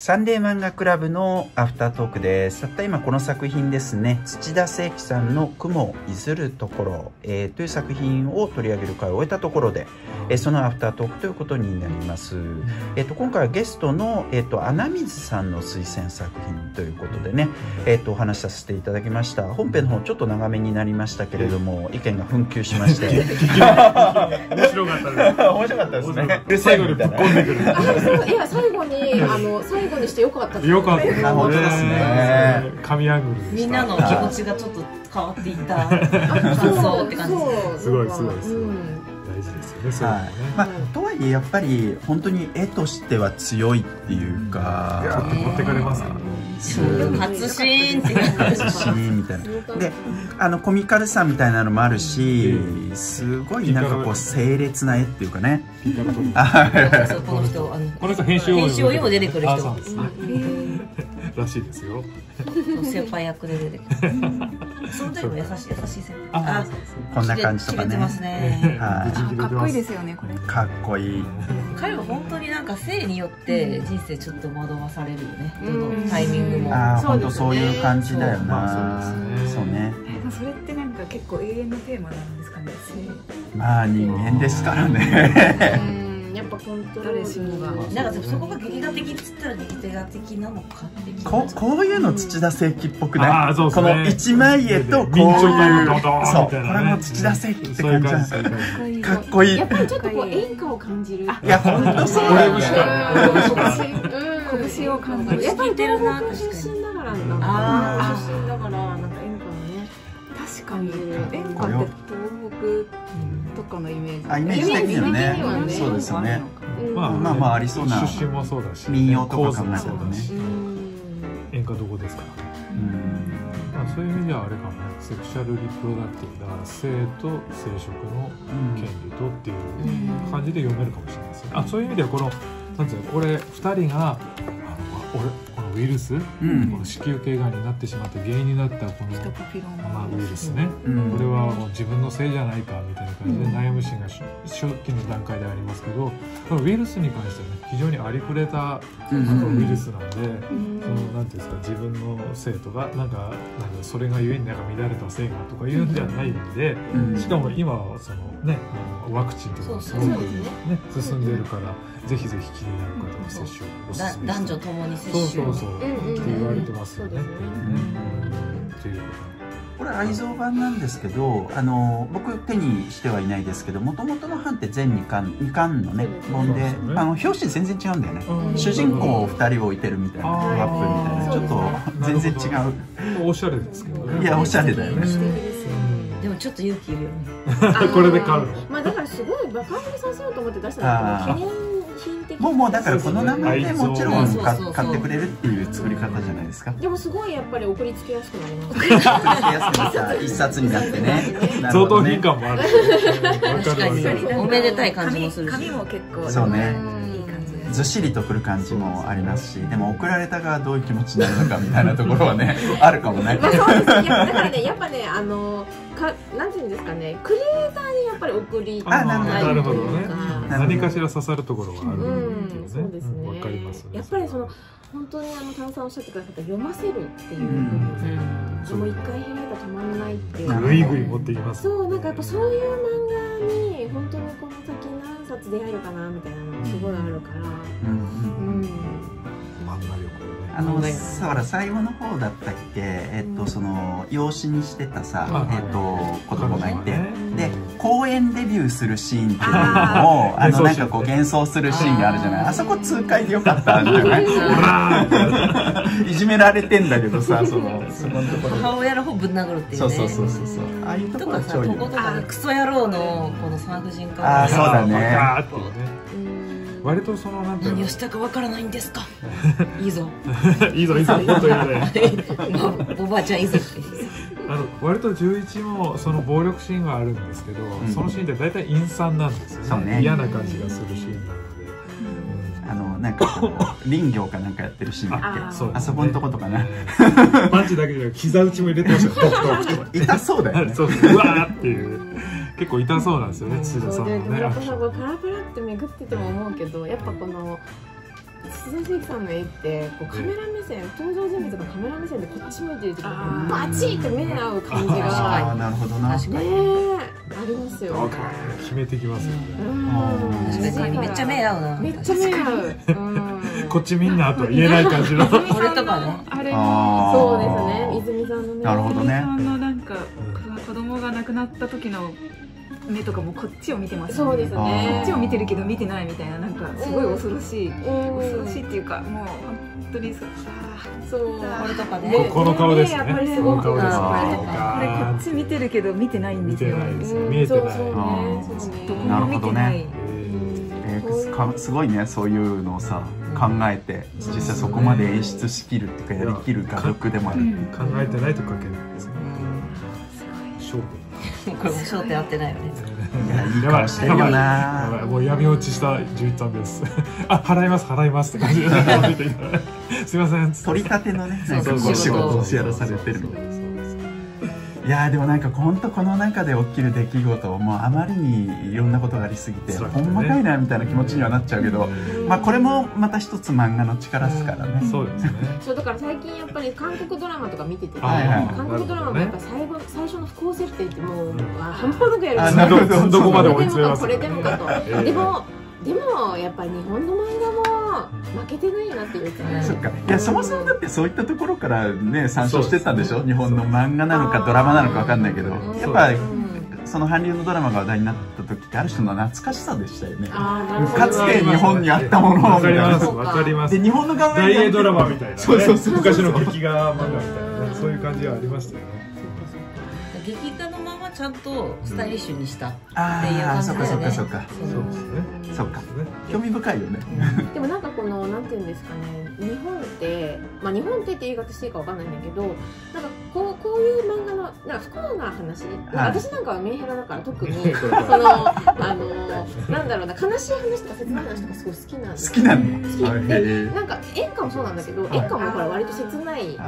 サンデー漫画クラブのアフタートークです。たった今この作品ですね、土田聖樹さんの雲をいずるところ、えーという作品を取り上げる会を終えたところで、えーそのアフタートークということになります。えっ、と、今回はゲストの、えっ、と、穴水さんの推薦作品ということでね、えっ、と、お話しさせていただきました。本編の方ちょっと長めになりましたけれども、意見が紛糾しまして。面白かったです。面白かったですね。で、最後にぶっ込んでくる。あそういや最後にあの最後にしてよかったですよかったですね。あ本当ですね。神アングル。みんなの気持ちがちょっと変わっていった 感想って感じです。すごいすごい。すごいうん大事ですよね、はい。まあ、とはいえやっぱり本当に絵としては強いっていうかと持ってかれますから初シーンっていう感じごいしみたいなであのコミカルさみたいなのもあるしすごいなんかこう清烈な絵っていうかねピーカラトリあそうこの人あのこの人編集編集をにも出てくる人。あそう。ですね。らしいですよ。先輩役で出てくる。その時も優しい優しい先輩。ああ、こんな感じとかね。切れてますね。はい。かっこいいですよねこれ。かっこいい。彼は本当になんか性によって人生ちょっと惑わされるよね。どのタイミングも。ああ本当そういう感じだよまなあそうですね。そうね。えそれってなんか結構永遠のテーマなんですかね。まあ人間ですからね。うんやっぱコントロール誰しもが。なんかそこが劇画的っつったら劇画的なのかってここういうの土田聖樹っぽくない？うですね。この一枚絵とこう民いうそうこれも土田聖樹って感じ。かっこいい。やっぱりちょっとこう演歌を感じる。いや本当そうだよ。ねうん。拳を感じるやっぱり似てるな東北出身だからなんあか出身だからなんか演歌って東北とかのイメージ。あイメージ的にはね。にはね。そうですよね。うん。まあまあまあありそうな出身もそうだし、民謡とか考えたらね。演歌どこですか？うん。まあそういう意味ではあれかもね、セクシャルリプロダクティブだから性と生殖の権利とっていう感じで読めるかもしれないですね。あそういう意味ではこのなんていうのこれ二人があの俺このウイルス、うん。この子宮頸がんになってしまって原因になったこのまあウイルスね。うん。これはもう自分のせいじゃないかみたいな感じで悩むシーンが初初期の段階でありますけどこのウイルスに関してはね非常にありふれたウイルスなんで、うん。そのなんていうんですか自分の性とかなんかなんかそれがゆえになんか乱れた性がとかいうんじゃないんで、うん。しかも今はそのねあのワクチンとかもすごくね。ね進んでるからぜひぜひ気になる方は接種をおすだすめ男女ともに接種をそうそう、うんうんって言われてますよね。そうですねうん。っていうこと。これ愛蔵版なんですけどあの僕手にしてはいないですけどもともとの版って全2巻2巻のね本でね。あの表紙全然違うんだよね。うん。主人公を2人置いてるみたいなあー。ワップみたいな。ちょっと全然違う。おしゃれですけどね。いやおしゃれだよね。素敵でもちょっと勇気いるよね。これで買うの？まあだからすごいバカ売りさせようと思って出したんだけど記念もうもうだからこの名前でもちろん買ってくれるっていう作り方じゃないですか。でもすごいやっぱり送りつけやすくなりま作りやすくなった一冊になってね。相当品感もある。わかるわかる。おめでたい感じもするし。紙紙も結構そうね。いい感じです。ずっしりとくる感じもありますし。でも送られた側どういう気持ちになるのかみたいなところはねあるかもね。まあそうですね。だからね、やっぱね、あの、か、なんていうんですかね、クリエイターにやっぱり送りあなるほどたいなるほどねというか何かしら刺さるところがあるうんっていうね。そうですねんわかります。やっぱりその、本当にあの、炭酸おっしゃってくださった読ませるっていう部うんもう一回開いたら止まんないっていう。ぐいぐい持ってきます。そう、なんかやっぱそういう漫画に、本当にこの先何冊出会えるかなみたいなのがすごいあるから。うんうんうん。漫画力。あのさほら最後の方だったっけ？えっとその養子にしてたさはいえっと子供がいて。ね。で公演デビューするシーンっていうのをあのなんかこう幻想するシーンがあるじゃない？あそこ痛快でよかったんじゃない？いじめられてんだけどさ そのそこのところ。母親の方ぶん殴るっていうね。そうそうそうそうそう。ああいうとところかさ、と超いいよことかね、クソ野郎のこの産婦人科あーそうだね割とそのなんていう何のをしたかわからないんですか？いいぞ。いいぞいいぞもっと言うね。おばあちゃんいいぞ あの割と11もその暴力シーンがあるんですけど、ん。そのシーンって大体陰惨なんですよ。ね。ね嫌な感じがするシーンなので、あのなんかこう林業かなんかやってるシーンだっけああそこのとことかな。パンチだけじゃなく膝打ちも入れてました痛そうだよね。そう。うわーっていう結構痛そうなんですよね土田さんそうでもねやっぱさこうパラパラってめくってても思うけどやっぱこの土田聖樹さんの絵ってこうカメラ目線登場人物がカメラ目線でこっち向いてる時あー。バチッて目合う感じあが。あなるほどな。確かに。ねえありますよ。ね決めてきますよね、うん。確かにめっちゃ目合うな。めっちゃ目合う。うん。こっちみんなとは言えない感じの。これとかねあれそうですね。泉さんのね。なるほどね。さんのなんか子供が亡くなった時の目とかもこっちを見てますそうですあね。こっちを見てるけど見てないみたいななんかすごい恐ろしい、うん。恐ろしいっていうかもう本当にそう。あそう。これとかね。ねこの顔ですよねやっぱりすごくこの顔ですあーーこれこっち見てるけど見てないん見ですよ。てないですようん。見えてないどこも見てない、すごいねそういうのをさ考えて実際そこまで演出しきるっていうかやりきる画力でもある。考えてないと書けないですね。勝負これも焦点合ってないよね。いやいい顔してるよなもう闇落ちした11さんですあ払います払いますって感じですみません取り立てのねなんかこそう仕事をやらされてるのでいやーでもなんか本当この中で起きる出来事をもうあまりにいろんなことがありすぎてほんまかいなみたいな気持ちにはなっちゃうけど、まあこれもまた一つ漫画の力ですからね、そうですね。そうだから最近やっぱり韓国ドラマとか見ててはいはい韓国ドラマもやっぱ最後最初の不幸設定ってもう、あ半端なくやるあんなるほど。こまで追い詰めますこれでもかこれでもかと、ええ。でもでもやっぱり日本の漫画も負けてないなっていうか、そっか。いやそもそもだってそういったところからね参照してたんでしょ？日本の漫画なのかドラマなのかわかんないけど。うん。やっぱうんその韓流のドラマが話題になった時ってある種の懐かしさでしたよね。かつて日本にあったものわかりますわかります。で日本の側大英ドラマみたいなね。そうそうそう昔の劇画漫画みたいなねそういう感じはありましたよね劇画のままちゃんとスタイリッシュにしたあっていうあそっか感じだよね。そっかそっかそうですね。そっか。ね。興味深いよね。でもなんかこのなんていうんですかね日本ってまあ日本ってって言い方していいかわかんないんだけどなんかこうこういう漫画のなんか不幸な話、私なんかはメンヘラだから特に。そのあのなんだろうな悲しい話とか切ない話とかすごい好きなんです好きなんだ。好き。はい。でなんか演歌もそうなんだけど演歌もほら割と切ない歌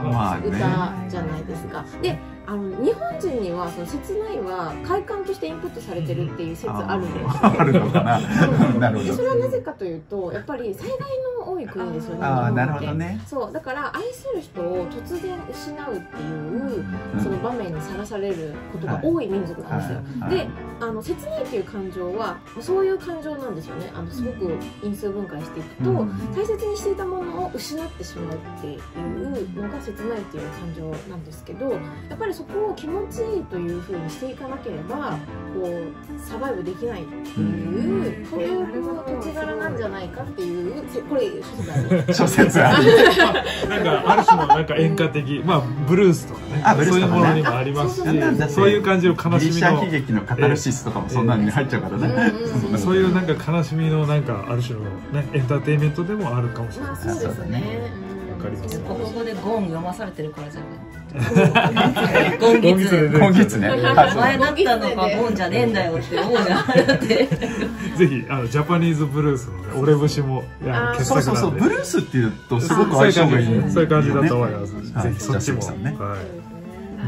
じゃないですか。であの日本人にはその切ないは快感としてインプットされてるっていう説あるんですよ。あるのかな。なるほど。でそれはなぜかというとやっぱり災害の多い国ですよね。ああなるほどね。そうだから愛する人を突然失うっていううん。その場面にさらされることが多い民族なんですよ。はい。であの切ないっていう感情はそういう感情なんですよね。あのすごく因数分解していくと、うん。大切にしていたものを失ってしまうっていうのが切ないっていう感情なんですけどやっぱりそこを気持ちいいというふうにしていかなければこうサバイブできないっていう、そういうこう土地柄なんじゃないかっていうせこれ諸説ある。諸説ある。なんかある種のなんか演歌的まあブルースとかね。そういうものにもありますしあそういう感じの悲しみの悲劇のカタルシスとかもそんなのに入っちゃうからね、そういうなんか悲しみのなんかある種のねエンターテインメントでもあるかもしれまあないそうですね。わかります。ここでゴン読まされてるからじゃないゴンギツゴンギツ今月ね前だったのかゴンじゃねえんだよって思うじゃんだってぜひあのジャパニーズブルースのね俺節も傑そうそうそうブルースっていうとすごく相性がいい。そういう感じそういう感じだと思いよます、はい。ぜひそっちも、ね。はい、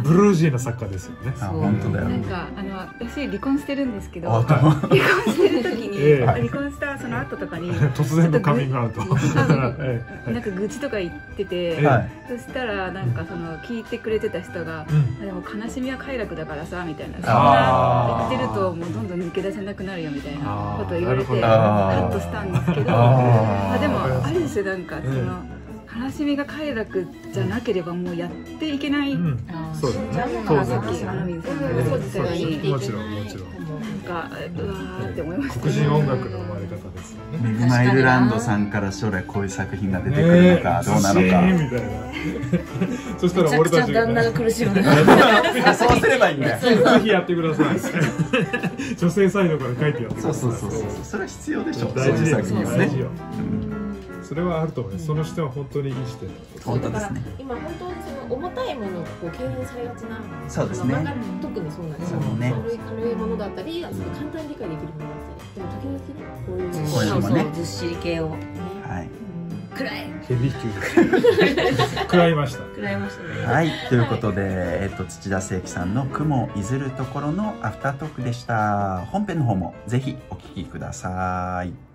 ブルージーな作家ですよね。あ本当だよ。なんかあの私離婚してるんですけど。あ離婚してる時に、ええ。離婚したその後とかに 突然のカミングアウト。ええ。なんか愚痴とか言ってて、えはいそしたらなんかその聞いてくれてた人がうん「あでも悲しみは快楽だからさ」みたいな「そんな言ってるともうどんどん抜け出せなくなるよ」みたいなことを言われてカッとしたんですけど。まあでもある種なんかそうん。の悲しみが快楽じゃなければもうやっていけない、うん。そうだね。死んじゃうのそうかなさっき花水さんがうん言ってたようにもちろんもちろんなんかうわーって思いました黒人音楽の生まれ方ですよね。メグマイルランドさん。から将来こうい。う作品が出てくるのかどうなのかみたいなそしためちゃくちゃら俺たちが旦那が苦しむそうすればいいんだよぜひやってください女性サイドから書いてやってくださいそう。そうそうそう。それは必要でしょ。そう大事ですよ。作品はね。大事よ。うんそれはあると思います。その視点は本当にいい視点だと本当ですね。今本当にその重たいものがこう敬遠されがちなそうですね。特にそうなんですよ。ね軽い軽いものだったりその簡単に理解できるものだったり。でも時々ねこういうこういうのもね。ずっしり系を。はい。暗い。ヘビー食らいました。暗いましたね。はい、ということで、えっと、土田聖樹さんの「雲いずるところ」のアフタートークでした。本編の方もぜひお聞きください